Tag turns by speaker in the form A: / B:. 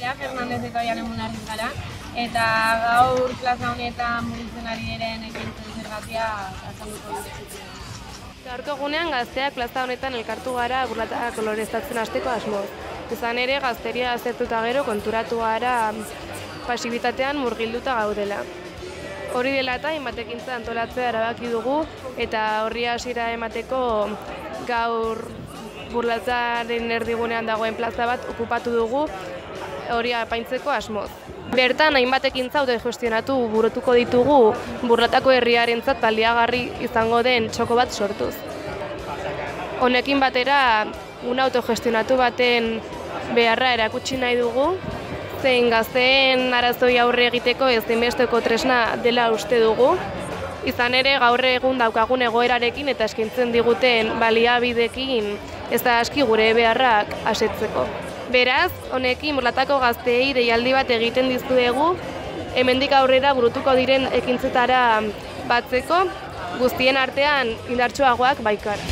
A: Era Fernandez eta Oian emunarriz gara, eta gaur plaza honetan mugitzen ari diren ekintzen zergatia azalduko dut.
B: Gaurko egunean gazteak plaza honetan elkartu gara burlata koloreztatzen hasteko asmoz. Izan ere gazteria aztertuta gero konturatu gara pasibitatean murgilduta gaudela. Hori dela eta inbatekintza antolatzea erabaki dugu eta horri hasiera emateko gaur burlatzaren erdigunean dagoen plaza bat okupatu dugu hori apaintzeko asmoz. Bertan, hainbat ekintza gestionatu burutuko ditugu burlatako herriarentzat baliagarri izango den txoko bat sortuz. Honekin batera, un autogestionatu baten beharra erakutsi nahi dugu, zein gazteen arazoi aurre egiteko ez dinbesteko tresna dela uste dugu. Izan ere, gaur egun daukagun egoerarekin eta eskintzen diguten baliabidekin ez da aski gure beharrak asetzeko. Beraz, honekin murlatako gazteei deialdi bat egiten dizuegu, hemendik aurrera burutuko diren ekintzetara batzeko, guztien artean indartsuagoak baikara.